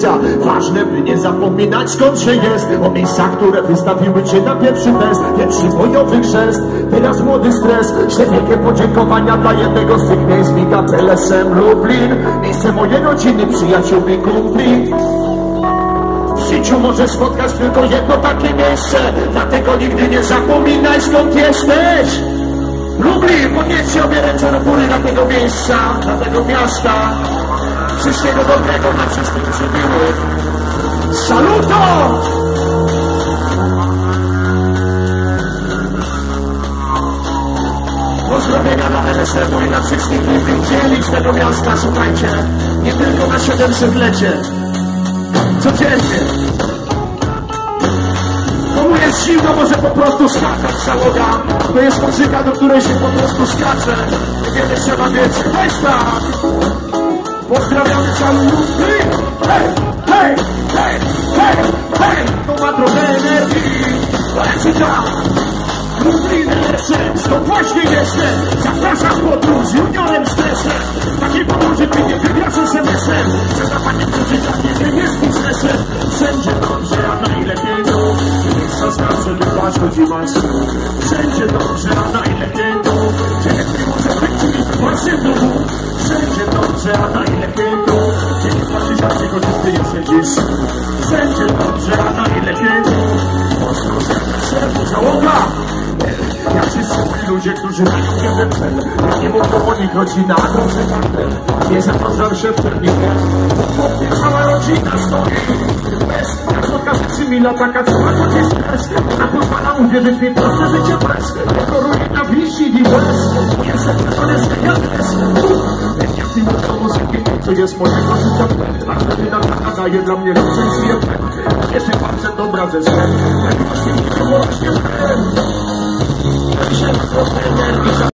miejsca. Ważne, by nie zapominać skąd się jest. O miejscach, które wystawiły cię na pierwszy test. Pierwszy bojowy chrzest, teraz młody stres. Wielkie podziękowania dla jednego z tych miejsc. Miga Pelesem Lublin. Miejsce mojej rodziny, przyjaciół i kumpli. W życiu może spotkać tylko jedno takie miejsce. Dlatego nigdy nie zapominaj skąd jesteś. Lublin, podnieście obie ręce do góry dla tego miejsca Dla tego miasta Wszystkiego dobrego dla wszystkich przybyłych Saluto! Pozdrowienia dla LSM-u i na wszystkich innych dzielnic tego miasta Słuchajcie, nie tylko na 700-lecie Codziennie. Komu jest zimno, może po prostu skakać załoga. To jest muzyka, do której się po prostu skacze. Niewiele trzeba więcej, tak Pozdrawiamy cały Lublin Hej, hej, hej, hej, hej To ma trochę energii. Leci tam. Lublin LSM, stąd właśnie jestem Zapraszam podróż z juniorem stresem Takiej podróży ty nie wygrasz SMS-em. Trzeba panie przeżycia, nie jest biznesem Wszędzie dobrze, a najlepiej tu Miejsca znam, żeby dbać chodzi masy Wszędzie dobrze, a najlepiej tu Gdzie lepiej może być, czyli w domu. Wszędzie dobrze, a najlepiej Gdzie nie patrzysz, a czego ty siedzisz Wszędzie dobrze, a najlepiej Mocno serce, jak wszyscy moi ludzie, którzy mają jeden cel Nie mówią o nich rodzina, a dobrze kartel Nie zapraszam się w terminie Bo cała rodzina stoi Bez, z cywila, taka cała to jest stres Ona pozwala uwierzyć mi proste życie bez Dekoruje na wisi co jest mojego życia A wtedy na taka daje dla mnie recenzję. Jeszcze palce dobra ze Jak właśnie właśnie